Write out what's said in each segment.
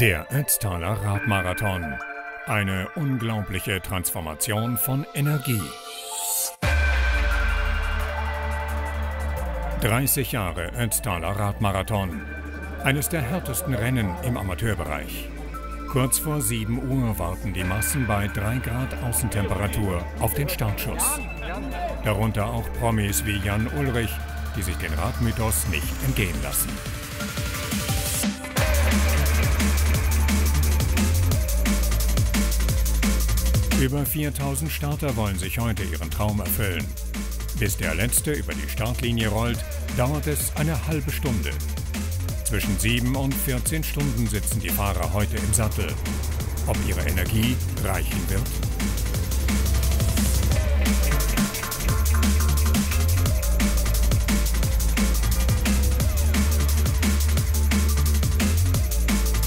Der Ötztaler Radmarathon. Eine unglaubliche Transformation von Energie. 30 Jahre Ötztaler Radmarathon. Eines der härtesten Rennen im Amateurbereich. Kurz vor 7 Uhr warten die Massen bei 3 Grad Außentemperatur auf den Startschuss. Darunter auch Promis wie Jan Ulrich, die sich den Radmythos nicht entgehen lassen. Über 4000 Starter wollen sich heute ihren Traum erfüllen. Bis der letzte über die Startlinie rollt, dauert es eine halbe Stunde. Zwischen 7 und 14 Stunden sitzen die Fahrer heute im Sattel. Ob ihre Energie reichen wird?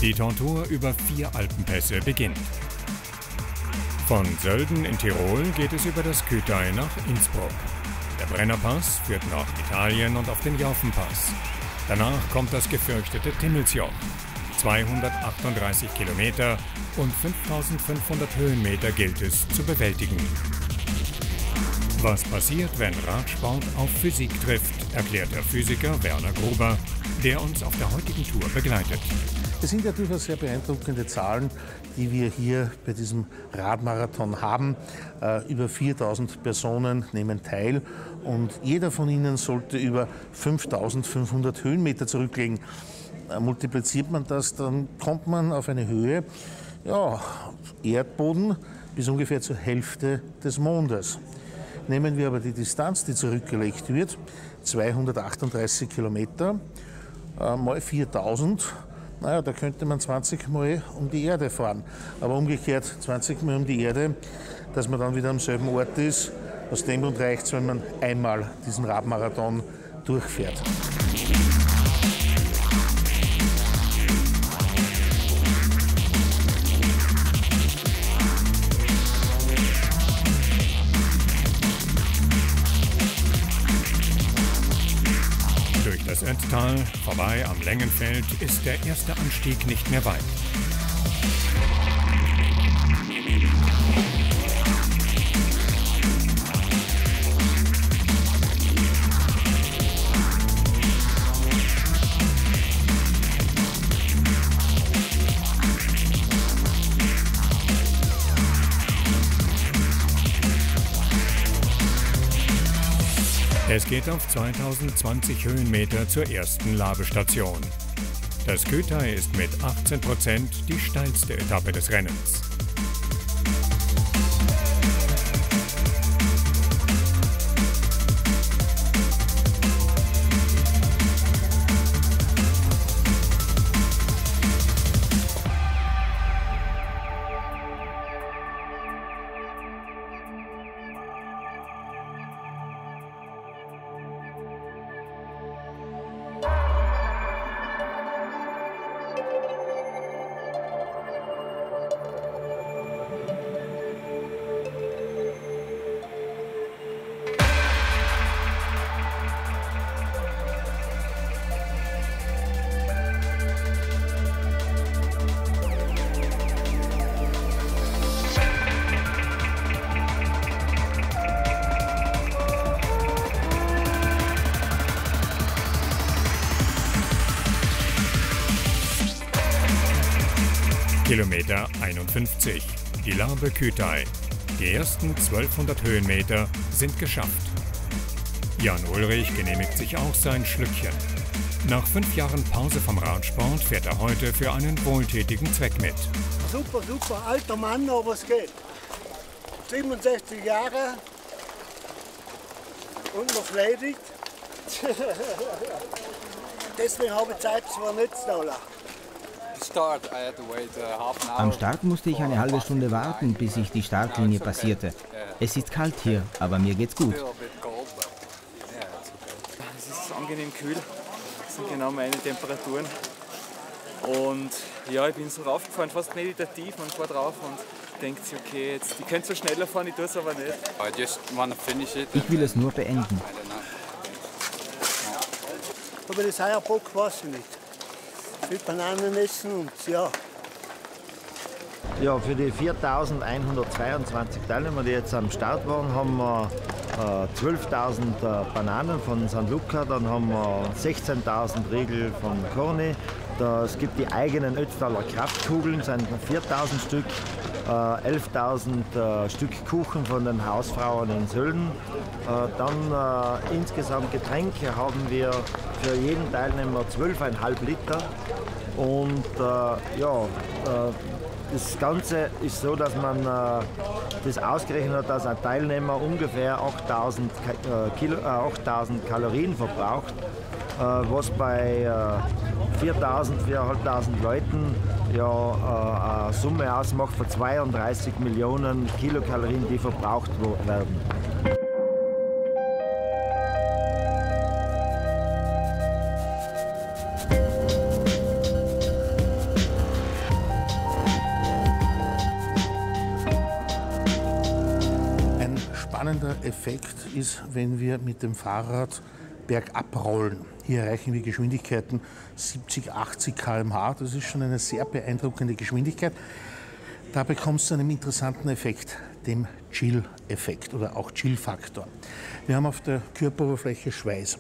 Die Tortur über vier Alpenpässe beginnt. Von Sölden in Tirol geht es über das Kütai nach Innsbruck. Der Brennerpass führt nach Italien und auf den Jaufenpass. Danach kommt das gefürchtete Timmelsjoch. 238 Kilometer und 5500 Höhenmeter gilt es zu bewältigen. Was passiert, wenn Radsport auf Physik trifft, erklärt der Physiker Werner Gruber, der uns auf der heutigen Tour begleitet. Das sind ja durchaus sehr beeindruckende Zahlen, die wir hier bei diesem Radmarathon haben. Äh, über 4000 Personen nehmen teil und jeder von ihnen sollte über 5500 Höhenmeter zurücklegen. Äh, multipliziert man das, dann kommt man auf eine Höhe, ja, Erdboden bis ungefähr zur Hälfte des Mondes. Nehmen wir aber die Distanz, die zurückgelegt wird, 238 Kilometer äh, mal 4000, naja, da könnte man 20 Mal um die Erde fahren. Aber umgekehrt 20 Mal um die Erde, dass man dann wieder am selben Ort ist. Aus dem Grund reicht es, wenn man einmal diesen Radmarathon durchfährt. Ötztal, vorbei am Längenfeld, ist der erste Anstieg nicht mehr weit. Geht auf 2020 Höhenmeter zur ersten Labestation. Das Kütai ist mit 18 Prozent die steilste Etappe des Rennens. Die Labe Kütai. Die ersten 1200 Höhenmeter sind geschafft. Jan Ulrich genehmigt sich auch sein Schlückchen. Nach fünf Jahren Pause vom Radsport fährt er heute für einen wohltätigen Zweck mit. Super, super, alter Mann, aber es geht. 67 Jahre und noch ledig. Deswegen habe ich Zeit zwar nicht zu Uh, Am Start musste ich eine halbe Stunde warten, bis ich die Startlinie passierte. Es ist kalt hier, aber mir geht's gut. Es ist angenehm kühl. Das sind genau meine Temperaturen. Und ja, ich bin so raufgefahren, fast meditativ. Man fährt drauf und denkt sich, okay, jetzt, ich könnte so schneller fahren, ich tue es aber nicht. Ich will es nur beenden. Aber das Eierbock weiß ich nicht. Will Bananen essen und ja. Ja, für die 4122 Teilnehmer, die jetzt am Start waren, haben wir äh, 12.000 äh, Bananen von St. Luca, dann haben wir 16.000 Riegel von Corny. Es gibt die eigenen Ötztaler Kraftkugeln, sind 4.000 Stück, äh, 11.000 äh, Stück Kuchen von den Hausfrauen in Sölden. Äh, dann äh, insgesamt Getränke haben wir für jeden Teilnehmer 12,5 Liter. Und äh, ja, äh, das Ganze ist so, dass man äh, das ausgerechnet hat, dass ein Teilnehmer ungefähr 8000, äh, Kilo, äh, 8000 Kalorien verbraucht, äh, was bei 4000, 4500 Leuten ja eine Summe ausmacht von 32 Millionen Kilokalorien, die verbraucht werden. spannender Effekt ist, wenn wir mit dem Fahrrad bergab rollen. Hier erreichen wir Geschwindigkeiten 70, 80 km/h. Das ist schon eine sehr beeindruckende Geschwindigkeit. Da bekommt es zu einem interessanten Effekt, dem Chill-Effekt oder auch Chill-Faktor. Wir haben auf der Körperoberfläche Schweiß.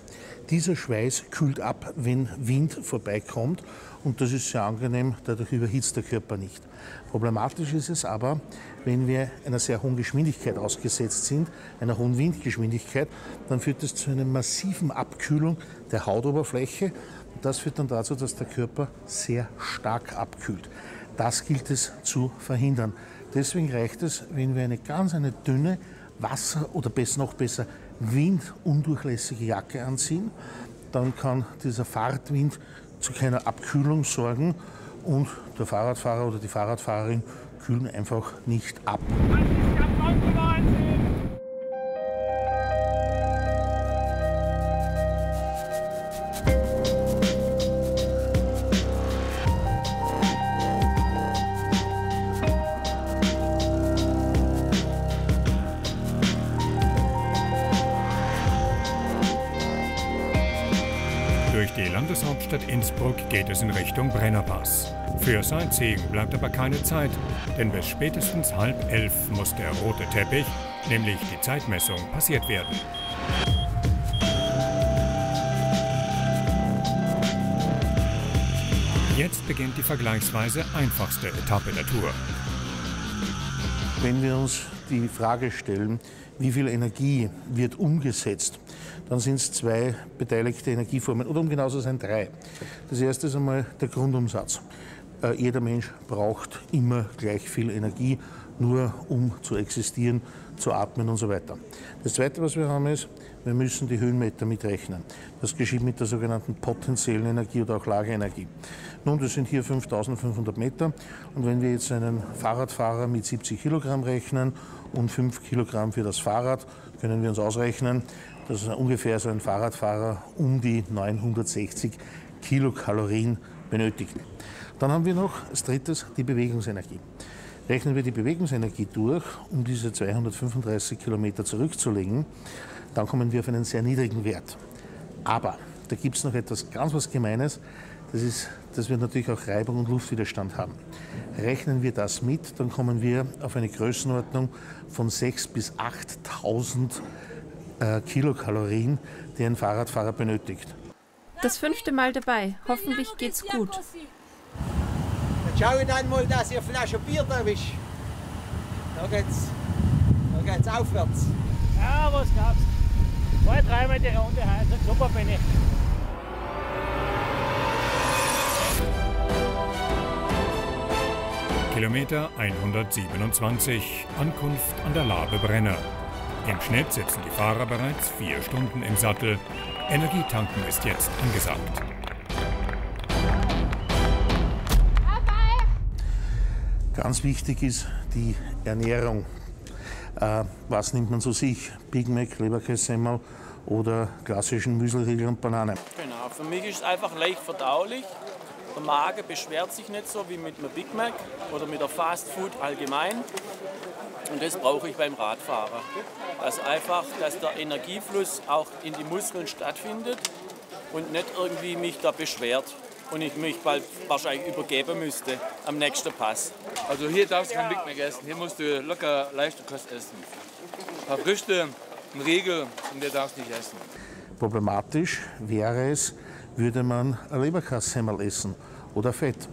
Dieser Schweiß kühlt ab, wenn Wind vorbeikommt und das ist sehr angenehm, dadurch überhitzt der Körper nicht. Problematisch ist es aber, wenn wir einer sehr hohen Geschwindigkeit ausgesetzt sind, einer hohen Windgeschwindigkeit, dann führt das zu einer massiven Abkühlung der Hautoberfläche. Das führt dann dazu, dass der Körper sehr stark abkühlt. Das gilt es zu verhindern. Deswegen reicht es, wenn wir eine ganz eine dünne Wasser- oder besser, noch besser windundurchlässige Jacke anziehen. Dann kann dieser Fahrtwind zu keiner Abkühlung sorgen und der Fahrradfahrer oder die Fahrradfahrerin kühlen einfach nicht ab. Durch die Landeshauptstadt Innsbruck geht es in Richtung Brennerpass. Für Sightseeing bleibt aber keine Zeit, denn bis spätestens halb elf muss der rote Teppich, nämlich die Zeitmessung, passiert werden. Jetzt beginnt die vergleichsweise einfachste Etappe der Tour. Wenn wir uns die Frage stellen, wie viel Energie wird umgesetzt, dann sind es zwei beteiligte Energieformen oder um genau zu sein drei. Das erste ist einmal der Grundumsatz. Äh, jeder Mensch braucht immer gleich viel Energie, nur um zu existieren, zu atmen und so weiter. Das Zweite, was wir haben, ist, wir müssen die Höhenmeter mitrechnen. Das geschieht mit der sogenannten potenziellen Energie oder auch Lagerenergie. Nun, das sind hier 5500 Meter. Und wenn wir jetzt einen Fahrradfahrer mit 70 Kilogramm rechnen und 5 Kilogramm für das Fahrrad, können wir uns ausrechnen, dass ungefähr so ein Fahrradfahrer um die 960 Kilokalorien benötigt. Dann haben wir noch als drittes die Bewegungsenergie. Rechnen wir die Bewegungsenergie durch, um diese 235 Kilometer zurückzulegen, dann kommen wir auf einen sehr niedrigen Wert. Aber da gibt es noch etwas ganz was Gemeines, das ist, dass wir natürlich auch Reibung und Luftwiderstand haben. Rechnen wir das mit, dann kommen wir auf eine Größenordnung von 6.000 bis 8.000 äh, Kilokalorien, die ein Fahrradfahrer benötigt. Das fünfte Mal dabei. Hoffentlich geht's gut. Dann schaue ich dann mal, dass ihr Flasche Bier erwischt. Da geht's, da geht's aufwärts. Ja, was du? Zwei, dreimal die Runde heißt, super bin ich. Kilometer 127, Ankunft an der Labe Brenner. Im Schnitt sitzen die Fahrer bereits vier Stunden im Sattel. Energietanken ist jetzt angesagt. Ganz wichtig ist die Ernährung. Äh, was nimmt man zu sich? Big Mac, Leberkässemmel oder klassischen Müselriegel und Banane? Genau, für mich ist es einfach leicht verdaulich Der Magen beschwert sich nicht so wie mit einem Big Mac oder mit der Fast Food allgemein. Und das brauche ich beim Radfahren. Dass einfach, dass der Energiefluss auch in die Muskeln stattfindet und nicht irgendwie mich da beschwert und ich mich bald wahrscheinlich übergeben müsste am nächsten Pass. Also hier darfst du kein Big Mac essen, hier musst du locker leichte Kost essen. Ein paar Früchte, ein Riegel und der darfst nicht essen. Problematisch wäre es, würde man ein Leberkassemmel essen oder Fett.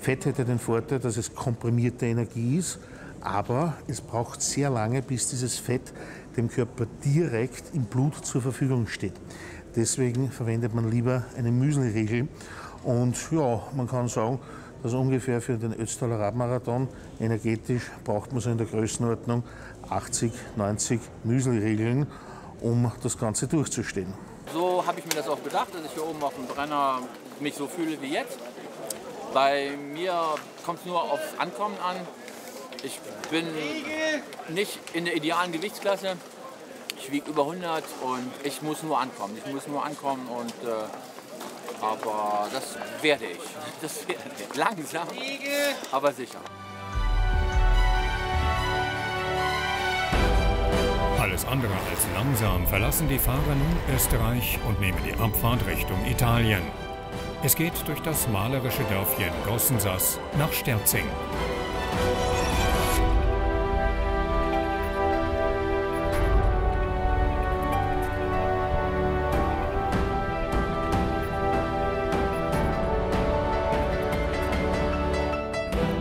Fett hätte den Vorteil, dass es komprimierte Energie ist, aber es braucht sehr lange, bis dieses Fett dem Körper direkt im Blut zur Verfügung steht. Deswegen verwendet man lieber eine Müsliriegel. Und ja, man kann sagen, dass ungefähr für den Ötztaler Radmarathon energetisch braucht man so in der Größenordnung 80, 90 Müsliriegeln, um das Ganze durchzustehen. So habe ich mir das auch gedacht, dass ich hier oben auf dem Brenner mich so fühle wie jetzt. Bei mir kommt es nur aufs Ankommen an. Ich bin nicht in der idealen Gewichtsklasse. Ich wiege über 100 und ich muss nur ankommen. Ich muss nur ankommen und äh, aber das werde ich. Das werde ich. Langsam, aber sicher. Alles andere als langsam verlassen die Fahrer nun Österreich und nehmen die Abfahrt Richtung Italien. Es geht durch das malerische Dörfchen Gossensass nach Sterzing.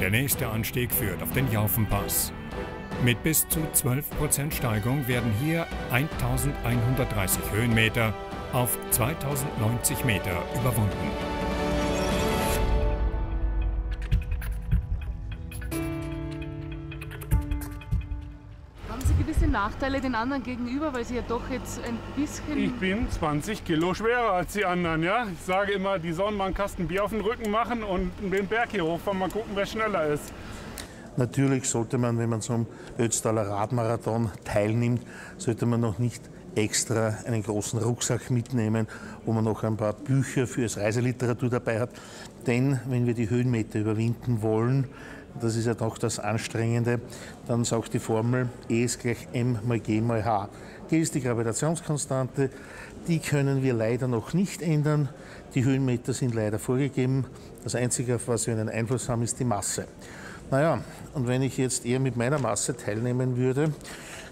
Der nächste Anstieg führt auf den Jaufenpass. Mit bis zu 12% Steigung werden hier 1130 Höhenmeter auf 2090 Meter überwunden. Haben Sie gewisse Nachteile den anderen gegenüber, weil Sie ja doch jetzt ein bisschen... Ich bin 20 Kilo schwerer als die anderen, ja. Ich sage immer, die sollen mal einen Kasten Bier auf den Rücken machen und den Berg hier hochfahren, mal gucken, wer schneller ist. Natürlich sollte man, wenn man zum Ötztaler Radmarathon teilnimmt, sollte man noch nicht extra einen großen Rucksack mitnehmen, wo man noch ein paar Bücher für als Reiseliteratur dabei hat. Denn wenn wir die Höhenmeter überwinden wollen, das ist ja doch das Anstrengende, dann sagt die Formel E ist gleich m mal g mal h. G ist die Gravitationskonstante, die können wir leider noch nicht ändern. Die Höhenmeter sind leider vorgegeben. Das Einzige, auf was wir einen Einfluss haben, ist die Masse. Naja, und wenn ich jetzt eher mit meiner Masse teilnehmen würde,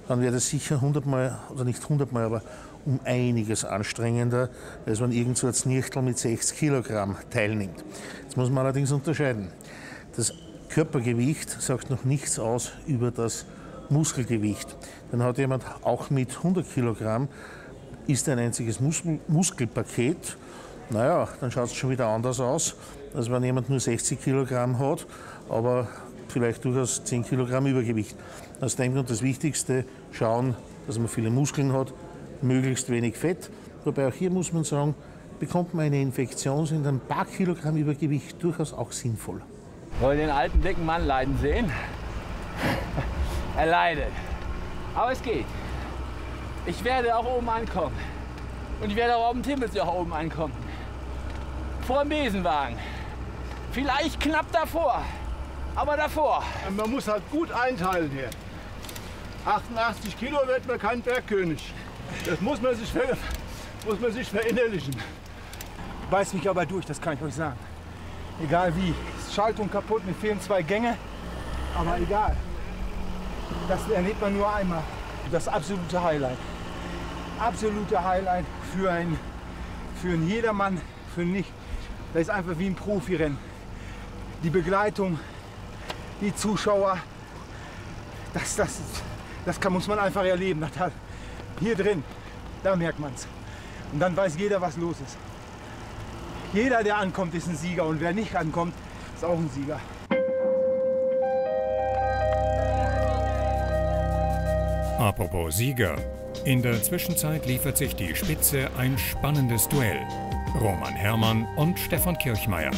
dann wäre das sicher 100 Mal, oder nicht 100 Mal, aber um einiges anstrengender, als wenn irgend so ein Znirchtel mit 60 Kilogramm teilnimmt. Jetzt muss man allerdings unterscheiden. Das Körpergewicht sagt noch nichts aus über das Muskelgewicht. Dann hat jemand auch mit 100 Kilogramm, ist ein einziges Muskel Muskelpaket, naja, dann schaut es schon wieder anders aus, als wenn jemand nur 60 Kilogramm hat, aber vielleicht durchaus 10 Kilogramm Übergewicht. Aus dem Grund das Wichtigste, schauen, dass man viele Muskeln hat, möglichst wenig Fett. Wobei auch hier muss man sagen, bekommt man eine Infektion, sind ein paar Kilogramm Übergewicht durchaus auch sinnvoll. Wollen den alten dicken Mann leiden sehen? er leidet. Aber es geht. Ich werde auch oben ankommen. Und ich werde auch auf dem Timmelsjoch oben ankommen. Vor dem Besenwagen. Vielleicht knapp davor. Aber davor. Man muss halt gut einteilen hier. 88 Kilo wird man kein Bergkönig. Das muss man sich, muss man sich verinnerlichen. Beiß mich aber durch, das kann ich euch sagen. Egal wie. Schaltung kaputt, mir fehlen zwei Gänge. Aber egal. Das erlebt man nur einmal. Das absolute Highlight. Absolute Highlight für ein, für einen Jedermann, für nicht. Das ist einfach wie ein Profirennen. Die Begleitung, die Zuschauer, das, das, das kann, muss man einfach erleben. Das hat, hier drin, da merkt man es. Und dann weiß jeder, was los ist. Jeder, der ankommt, ist ein Sieger und wer nicht ankommt, ist auch ein Sieger. Apropos Sieger. In der Zwischenzeit liefert sich die Spitze ein spannendes Duell. Roman Herrmann und Stefan Kirchmeier.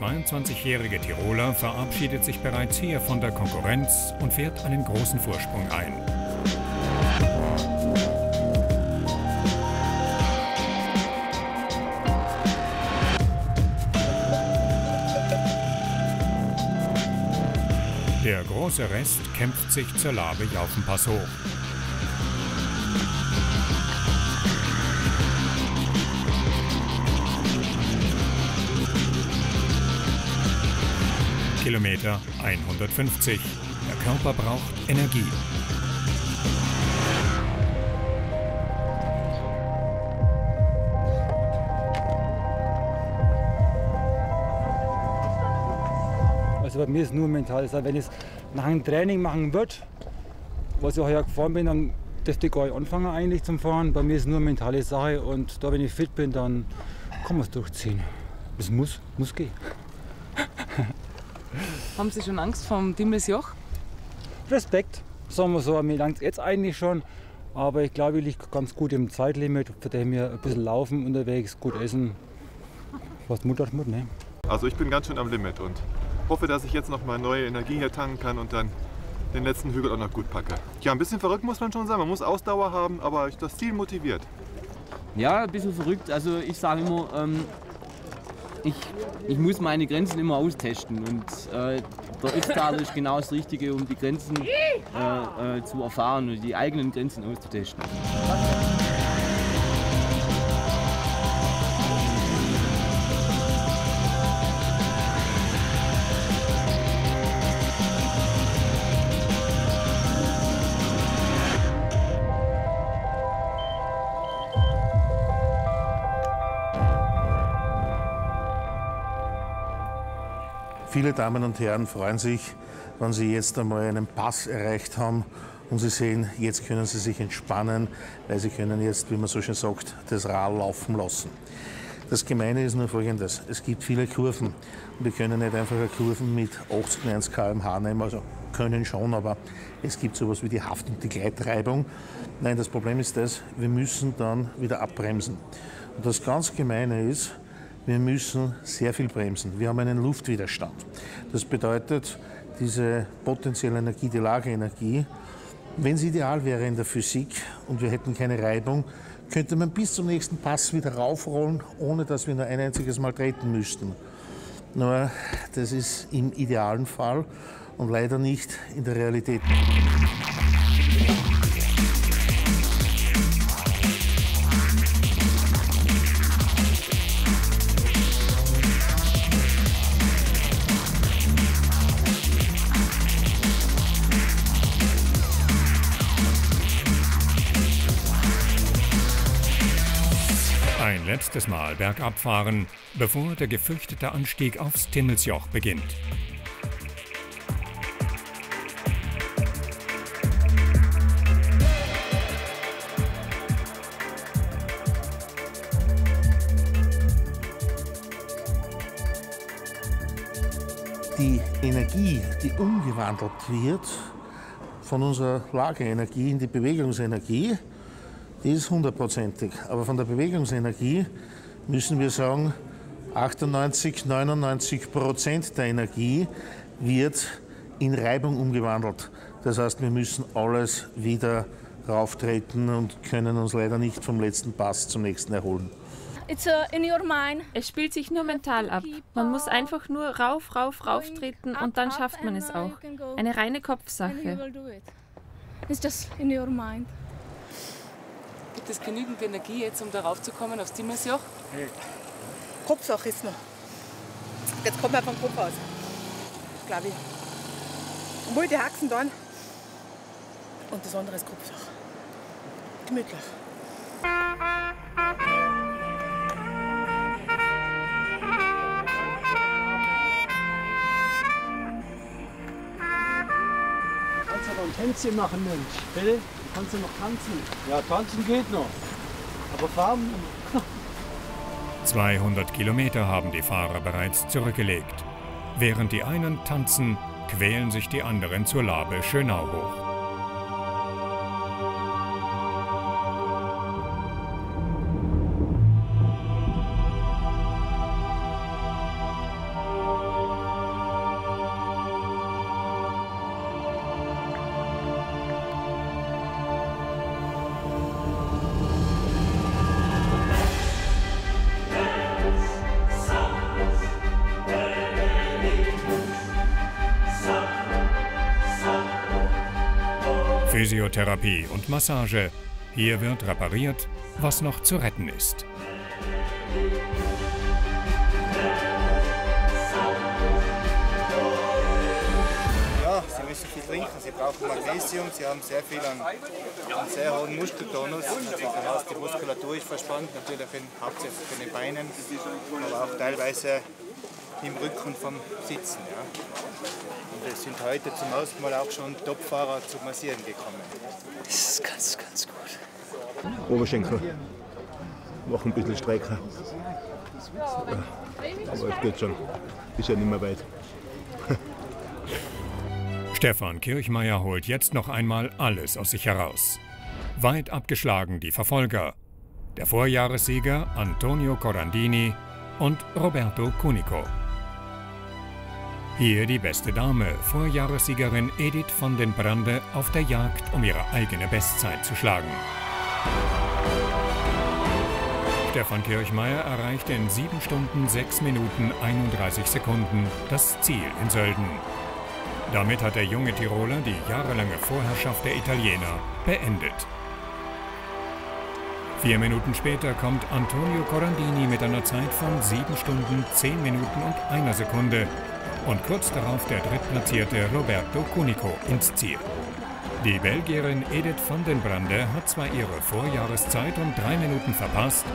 22-jährige Tiroler verabschiedet sich bereits hier von der Konkurrenz und fährt einen großen Vorsprung ein. Der große Rest kämpft sich zur Labe Jaufenpass hoch. Kilometer 150. Der Körper braucht Energie. Also bei mir ist nur mental. Also wenn ich nach einem Training machen wird, was ich heuer gefahren bin, dann dürfte ich gar nicht anfangen eigentlich zum Fahren. Bei mir ist es nur mentale Sache und da wenn ich fit bin, dann kann man es durchziehen. Es muss, muss gehen. Haben Sie schon Angst vom Dimmelsjoch? Respekt, sagen wir so. Mir langt jetzt eigentlich schon. Aber ich glaube, ich liege ganz gut im Zeitlimit, für den wir ein bisschen laufen unterwegs, gut essen. Was Mut hat Mut, ne? Also ich bin ganz schön am Limit und hoffe, dass ich jetzt noch mal neue Energie hier tanken kann und dann den letzten Hügel auch noch gut packe. Ja, ein bisschen verrückt muss man schon sein. Man muss Ausdauer haben, aber das Ziel motiviert. Ja, ein bisschen verrückt. Also ich sage immer, ähm, ich, ich muss meine Grenzen immer austesten. Und äh, der Ötztaler ist genau das Richtige, um die Grenzen äh, äh, zu erfahren und die eigenen Grenzen auszutesten. Viele Damen und Herren freuen sich, wenn sie jetzt einmal einen Pass erreicht haben und sie sehen, jetzt können sie sich entspannen, weil sie können jetzt, wie man so schön sagt, das Rad laufen lassen. Das Gemeine ist nur folgendes, es gibt viele Kurven und wir können nicht einfach Kurven mit 80, 90 km/h nehmen, also können schon, aber es gibt sowas wie die Haft- und die Gleitreibung. Nein, das Problem ist das, wir müssen dann wieder abbremsen. Und das ganz Gemeine ist, wir müssen sehr viel bremsen. Wir haben einen Luftwiderstand. Das bedeutet, diese potenzielle Energie, die Lagerenergie, wenn es ideal wäre in der Physik und wir hätten keine Reibung, könnte man bis zum nächsten Pass wieder raufrollen, ohne dass wir nur ein einziges Mal treten müssten. Nur das ist im idealen Fall und leider nicht in der Realität. Letztes Mal bergab fahren, bevor der gefürchtete Anstieg aufs Timmelsjoch beginnt. Die Energie, die umgewandelt wird von unserer Lagerenergie in die Bewegungsenergie, die ist hundertprozentig. Aber von der Bewegungsenergie müssen wir sagen, 98, 99 Prozent der Energie wird in Reibung umgewandelt. Das heißt, wir müssen alles wieder rauftreten und können uns leider nicht vom letzten Pass zum nächsten erholen. Es spielt sich nur mental ab. Man muss einfach nur rauf, rauf, rauf treten und dann schafft man es auch. Eine reine Kopfsache. It's just in your mind. Gibt es genügend Energie jetzt, um darauf zu kommen aufs Dimmelsjoch? Kopfsache ist noch. Jetzt kommt man vom Kopf aus. Glaube ich. Obwohl die Haxen dann. Und das andere ist Kopfsache. Gemütlich. Kannst du noch ein Tänzchen machen, Mensch? Bitte? Kannst du noch tanzen? Ja, tanzen geht noch. Aber fahren 200 Kilometer haben die Fahrer bereits zurückgelegt. Während die einen tanzen, quälen sich die anderen zur Labe Schönau hoch. Physiotherapie und Massage. Hier wird repariert, was noch zu retten ist. Ja, sie müssen viel trinken, sie brauchen Magnesium, sie haben sehr viel an, an sehr hohen Muskeltonus. Also die Muskulatur ist verspannt, natürlich in, hauptsächlich in den Beinen, aber auch teilweise im Rücken vom Sitzen. Ja. Und es sind heute zum ersten Mal auch schon Topfahrer zum Massieren gekommen. Das ist ganz, ganz gut. Oberschenkel. Noch ein bisschen Strecke. Ja, aber es geht schon. Ist ja nicht mehr weit. Stefan Kirchmeier holt jetzt noch einmal alles aus sich heraus. Weit abgeschlagen die Verfolger. Der Vorjahressieger Antonio Corandini und Roberto Cunico. Hier die beste Dame, Vorjahressiegerin Edith von den Brande auf der Jagd, um ihre eigene Bestzeit zu schlagen. Stefan Kirchmeier erreicht in 7 Stunden 6 Minuten 31 Sekunden das Ziel in Sölden. Damit hat der junge Tiroler die jahrelange Vorherrschaft der Italiener beendet. Vier Minuten später kommt Antonio Corandini mit einer Zeit von 7 Stunden 10 Minuten und einer Sekunde und kurz darauf der drittplatzierte Roberto Cunico ins Ziel. Die Belgierin Edith van den Brande hat zwar ihre Vorjahreszeit um drei Minuten verpasst,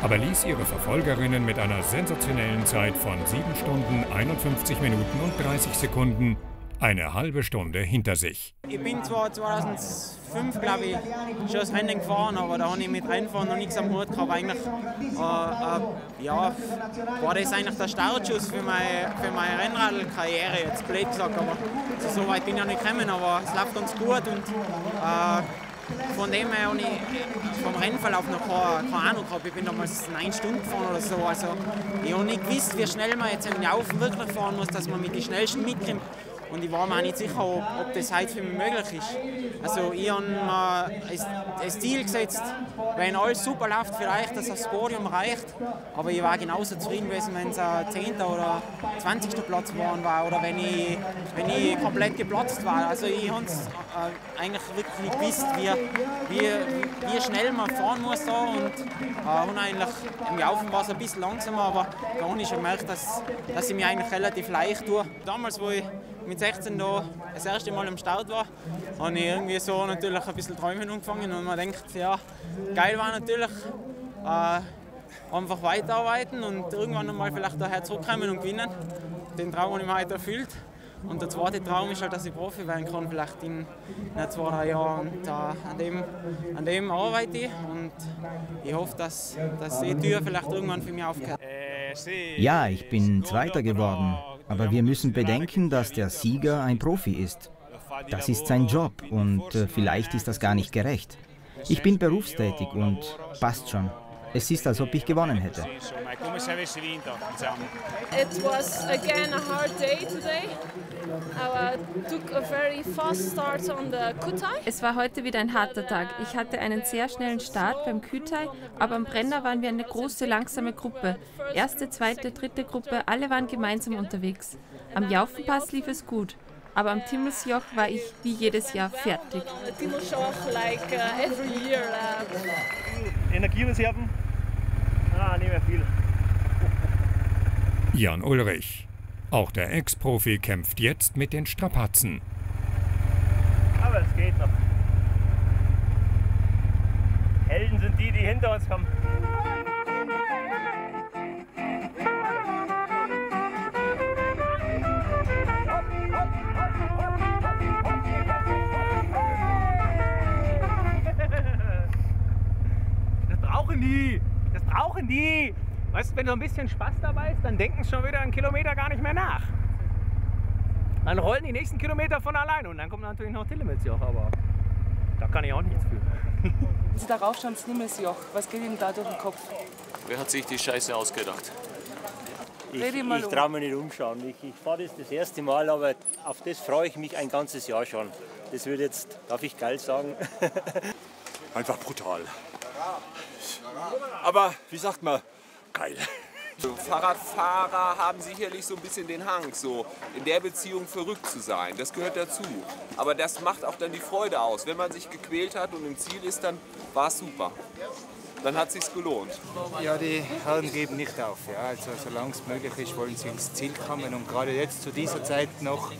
aber ließ ihre Verfolgerinnen mit einer sensationellen Zeit von 7 Stunden 51 Minuten und 30 Sekunden eine halbe Stunde hinter sich. Ich bin zwar 2005, glaube ich, schon das Rennen gefahren, aber da habe ich mit Rennfahren noch nichts am Hut gehabt. Eigentlich äh, äh, ja, war das eigentlich der Startschuss für meine, für meine Rennradkarriere, jetzt blöd gesagt. Aber also, so weit bin ich ja nicht gekommen, aber es läuft ganz gut und äh, von dem her habe ich vom Rennverlauf noch keine, keine Ahnung gehabt. Ich bin damals 9 Stunden gefahren oder so. Also ich habe nicht gewusst, wie schnell man jetzt im Laufen wirklich fahren muss, dass man mit den Schnellsten mitkommt. Und ich war mir nicht sicher, ob, ob das heute für mich möglich ist. Also ich habe mir das Ziel gesetzt, wenn alles super läuft, vielleicht, dass das Podium reicht. Aber ich war genauso zufrieden gewesen, wenn es ein 10. oder 20. Platz geworden war oder wenn ich, wenn ich komplett geplatzt war. Also ich habe es äh, eigentlich wirklich nicht gewusst, wie, wie, wie schnell man fahren muss da und äh, eigentlich, im Laufen war es ein bisschen langsamer, aber da habe ich gemerkt, dass, dass ich mich eigentlich relativ leicht tue. Damals, wo ich mit 16 da das erste Mal am Start war, habe ich irgendwie so natürlich ein bisschen Träumen angefangen und man denkt, ja, geil war natürlich äh, einfach weiterarbeiten und irgendwann einmal vielleicht daher zurückkommen und gewinnen. Den Traum habe ich mir heute erfüllt. Und der zweite Traum ist halt, dass ich Profi werden kann, vielleicht in, in zwei, drei Jahren. Und äh, an, dem, an dem arbeite ich und ich hoffe, dass, dass die Tür vielleicht irgendwann für mich aufgeht. Ja, ich bin Zweiter geworden. Aber wir müssen bedenken, dass der Sieger ein Profi ist. Das ist sein Job und äh, vielleicht ist das gar nicht gerecht. Ich bin berufstätig und passt schon. Es ist, als ob ich gewonnen hätte. It was again a hard day today. I took a very fast start on the Kutai. Es war heute wieder ein harter Tag. Ich hatte einen sehr schnellen Start beim Kütai, aber am Brenner waren wir eine große, langsame Gruppe. Erste, zweite, dritte Gruppe, alle waren gemeinsam unterwegs. Am Jaufenpass lief es gut. Aber am Timmelsjoch war ich wie jedes Jahr fertig. uh. Uh, Energiereserven? Ah, nicht mehr viel. Jan Ulrich. Auch der Ex-Profi kämpft jetzt mit den Strapazen. Aber es geht noch. Helden sind die, die hinter uns kommen. Das brauchen die. Das brauchen die. Weißt du, wenn so ein bisschen Spaß dabei ist, dann denken sie schon wieder einen Kilometer gar nicht mehr nach. Dann rollen die nächsten Kilometer von alleine und dann kommt natürlich noch Tillemetsjoch, aber da kann ich auch nichts für. Wenn Sie darauf schauen, Snimmelsjoch, was geht Ihnen da durch den Kopf? Wer hat sich die Scheiße ausgedacht? Ich, ich traue mich nicht umschauen. Ich, ich fahre das das erste Mal, aber auf das freue ich mich ein ganzes Jahr schon. Das wird jetzt, darf ich geil sagen? Einfach brutal. Aber wie sagt man, geil. Fahrradfahrer haben sicherlich so ein bisschen den Hang, so in der Beziehung verrückt zu sein. Das gehört dazu. Aber das macht auch dann die Freude aus. Wenn man sich gequält hat und im Ziel ist, dann war es super. Dann hat es sich gelohnt. Ja, die Herren geben nicht auf. Ja. Also solange es möglich ist, wollen sie ins Ziel kommen. Und gerade jetzt zu dieser Zeit noch,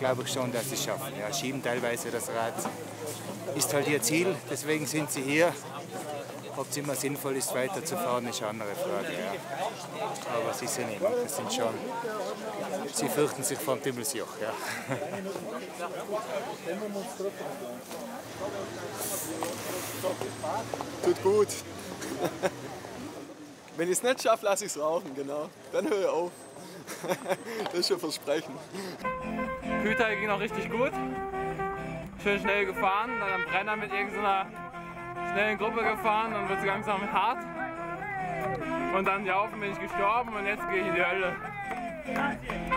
glaube ich schon, dass sie es schaffen. Ja, schieben teilweise das Rad. Ist halt ihr Ziel, deswegen sind sie hier. Ob es immer sinnvoll ist, weiterzufahren, ist eine andere Frage. Ja. Aber sie sind immer, das sind schon, sie fürchten sich vor dem Dimmelsjoch. Ja. Tut gut. Wenn ich es nicht schaffe, lasse ich es rauchen, genau. Dann höre ich auf. Das ist schon Versprechen. Kühlteil ging noch richtig gut. Schön schnell gefahren, dann am Brenner mit irgendeiner schnellen Gruppe gefahren, dann wird es langsam hart. Und dann jaufen bin ich gestorben und jetzt gehe ich in die Hölle.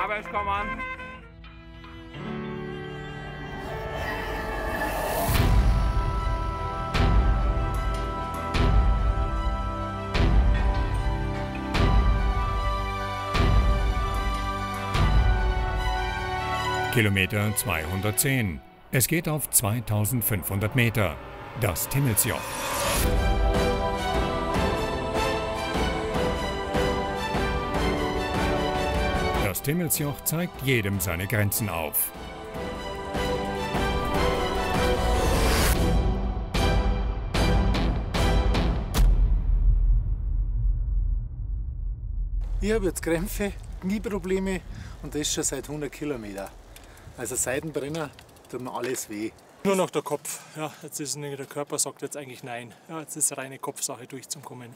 Aber ich komme an. Kilometer 210. Es geht auf 2500 Meter. Das Timmelsjoch. Das Timmelsjoch zeigt jedem seine Grenzen auf. Ich habe jetzt Krämpfe, Knieprobleme und das schon seit 100 Kilometern. Also Seitenbrenner tut mir alles weh. Nur noch der Kopf. Ja, jetzt ist der Körper sagt jetzt eigentlich nein. Ja, jetzt ist reine Kopfsache durchzukommen.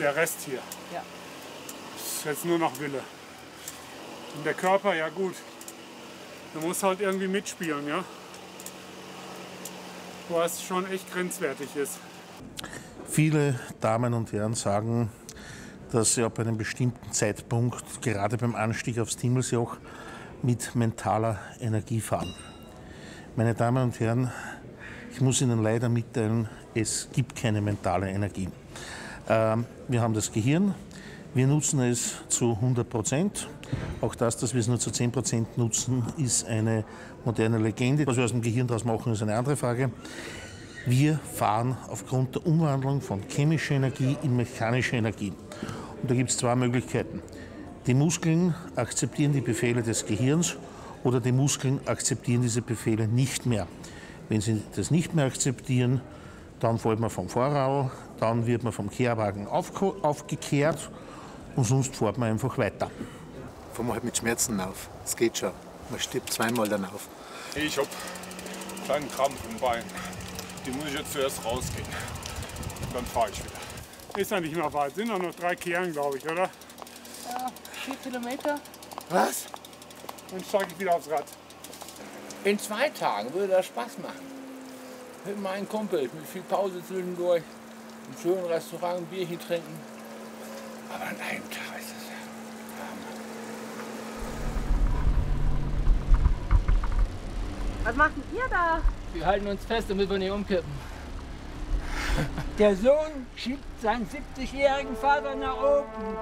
Der Rest hier. Ja. Ist jetzt nur noch Wille. Und der Körper, ja gut. Du musst halt irgendwie mitspielen, ja. Was schon echt grenzwertig ist. Viele Damen und Herren sagen, dass sie ab einem bestimmten Zeitpunkt, gerade beim Anstieg aufs Timmelsjoch, mit mentaler Energie fahren. Meine Damen und Herren, ich muss Ihnen leider mitteilen, es gibt keine mentale Energie. Ähm, wir haben das Gehirn, wir nutzen es zu 100 Prozent. Auch das, dass wir es nur zu 10 Prozent nutzen, ist eine moderne Legende. Was wir aus dem Gehirn daraus machen, ist eine andere Frage. Wir fahren aufgrund der Umwandlung von chemischer Energie in mechanische Energie. Und da gibt es zwei Möglichkeiten. Die Muskeln akzeptieren die Befehle des Gehirns oder die Muskeln akzeptieren diese Befehle nicht mehr. Wenn sie das nicht mehr akzeptieren, dann fällt man vom Vorrau, dann wird man vom Kehrwagen aufgekehrt und sonst fährt man einfach weiter. Fahren wir halt mit Schmerzen auf. Es geht schon. Man stirbt zweimal dann auf. Ich hab einen kleinen Krampf im Bein. Die muss ich jetzt zuerst rausgehen. Und dann fahre ich wieder. Ist ja nicht mehr weit. Sind noch drei Kehren, glaube ich, oder? Ja, vier Kilometer. Was? Dann steige ich wieder aufs Rad. In zwei Tagen würde das Spaß machen. Mit meinen Kumpels, mit viel Pause zwischendurch, im schönen Restaurant ein Bierchen trinken. Aber an einem Tag ist es Was macht denn ihr da? Wir halten uns fest, damit wir nicht umkippen. Der Sohn schiebt seinen 70-jährigen Vater nach oben.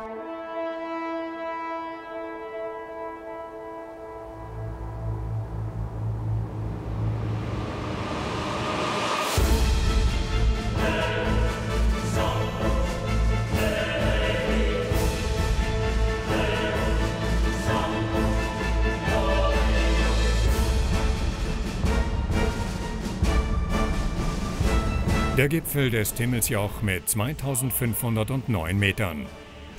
Gipfel des Timmelsjoch mit 2509 Metern.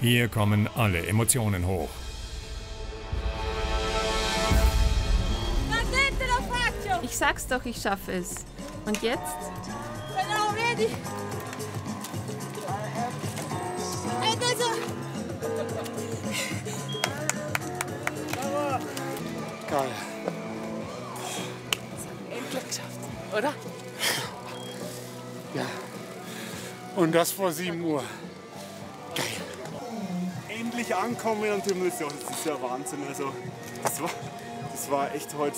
Hier kommen alle Emotionen hoch. Ich sag's doch, ich schaffe es. Und jetzt? Geil. Endlich geschafft, oder? Und das vor 7 Uhr. Geil. Endlich ankommen und Dimension. Das ist ja Wahnsinn. Also, das war, das war echt heute.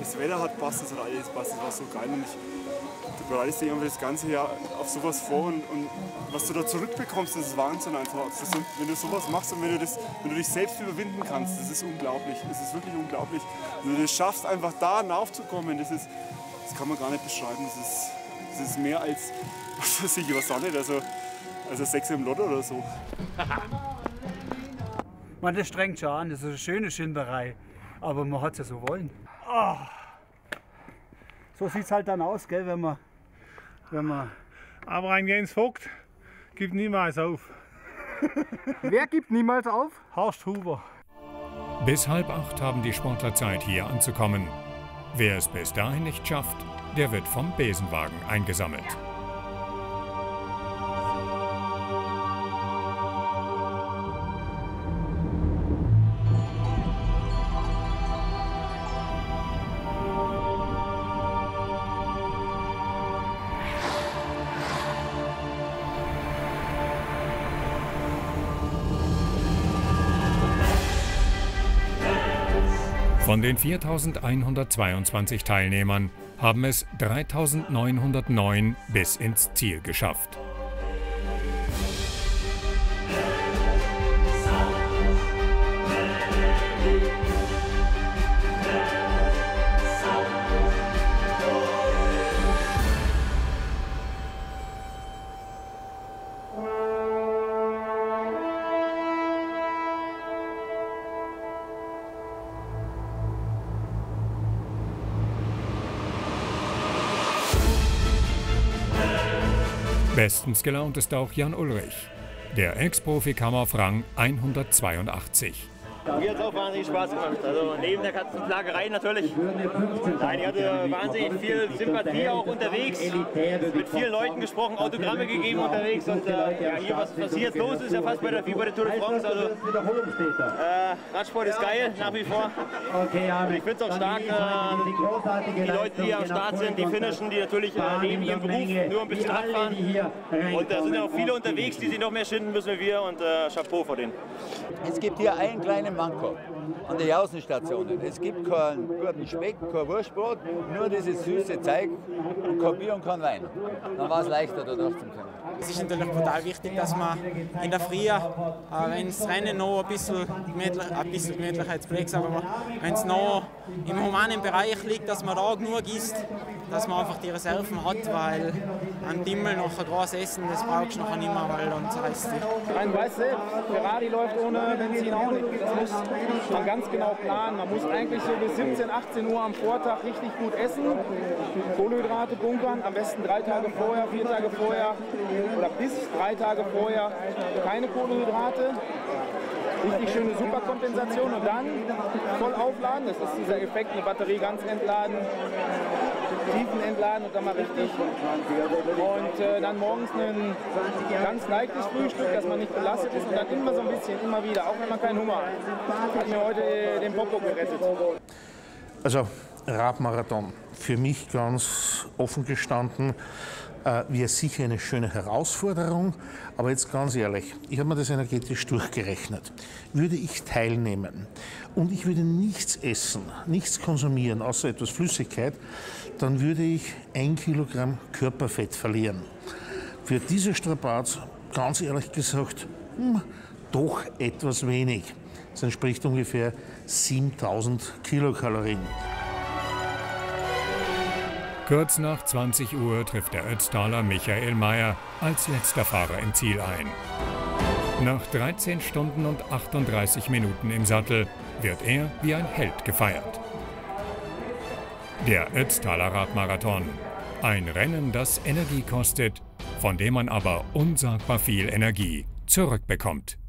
Das Wetter hat passt, es hat alles passt. Das war so geil. Und ich, bereitest dich das ganze Jahr auf sowas vor und, und was du da zurückbekommst, das ist Wahnsinn einfach. Das, wenn du sowas machst und wenn du, das, wenn du dich selbst überwinden kannst, das ist unglaublich. Das ist wirklich unglaublich. Wenn du das schaffst, einfach da hinaufzukommen, das, ist, das kann man gar nicht beschreiben. Das ist, das ist mehr als, was weiß ich, was auch nicht, also, also Sechs im Lotto oder so. man, das strengt schon an, das ist eine schöne Schinderei. Aber man hat es ja so wollen. Oh. So sieht es halt dann aus, gell, wenn man, wenn man. Aber ein Jens Vogt gibt niemals auf. Wer gibt niemals auf? Horst Huber. Bis halb acht haben die Sportler Zeit, hier anzukommen. Wer es bis dahin nicht schafft, der wird vom Besenwagen eingesammelt. Von den 4122 Teilnehmern haben es 3909 bis ins Ziel geschafft. Bestens gelaunt ist auch Jan Ulrich. Der Ex-Profi kam auf Rang 182. Mir hat es auch wahnsinnig Spaß gemacht. Also neben der Katzenplagerei natürlich. Nein, ich hatte wahnsinnig viel Sympathie auch unterwegs. Mit vielen Leuten gesprochen, Autogramme gegeben unterwegs. Und äh, hier, was, was hier jetzt los ist, ist ja fast bei der, wie bei der Tour de France. Also, äh, Radsport ist geil, nach wie vor. Ich finde es auch stark, äh, die Leute, die am Start sind, die Finnischen, die natürlich äh, neben ihrem Beruf nur ein bisschen Radfahren. Und da sind ja auch viele unterwegs, die sich noch mehr schinden müssen wie wir. Und äh, Chapeau vor denen. Es gibt hier einen kleinen Manko an den Außenstationen. Es gibt keinen guten Speck, kein Wurstbrot, nur dieses süße Zeug und kein Bier und kein Wein. Dann war es leichter, da drauf zu können. Es ist natürlich total wichtig, dass man in der Früh, äh, wenn das Rennen noch ein bisschen, gemütlich, ein bisschen blöd aber wenn es noch im humanen Bereich liegt, dass man da genug isst, dass man einfach die Reserven hat, weil ein Dimmel noch ein großes Essen, das brauchst du nachher nicht mehr, weil dann zerreißt dich. Ein weißt du, Ferrari läuft ohne Benzin auch nicht. Das muss man ganz genau planen. Man muss eigentlich so bis 17, 18 Uhr am Vortag richtig gut essen, Kohlenhydrate bunkern, am besten drei Tage vorher, vier Tage vorher oder bis drei Tage vorher keine Kohlenhydrate. Richtig schöne Superkompensation und dann voll aufladen. Das ist dieser Effekt, eine Batterie ganz entladen, Tiefen entladen und dann mal richtig. Und äh, dann morgens ein ganz leichtes Frühstück, dass man nicht belastet ist und dann immer so ein bisschen, immer wieder, auch wenn man keinen Hunger hat. Hat mir heute den Popo gerettet. Also Radmarathon, für mich ganz offen gestanden, äh, wäre sicher eine schöne Herausforderung. Aber jetzt ganz ehrlich, ich habe mir das energetisch durchgerechnet. Würde ich teilnehmen und ich würde nichts essen, nichts konsumieren, außer etwas Flüssigkeit, dann würde ich ein Kilogramm Körperfett verlieren. Für diese Strapaz, ganz ehrlich gesagt, hm, doch etwas wenig. Das entspricht ungefähr 7000 Kilokalorien. Kurz nach 20 Uhr trifft der Ötztaler Michael Mayer als letzter Fahrer im Ziel ein. Nach 13 Stunden und 38 Minuten im Sattel wird er wie ein Held gefeiert. Der Ötztaler Radmarathon. Ein Rennen, das Energie kostet, von dem man aber unsagbar viel Energie zurückbekommt.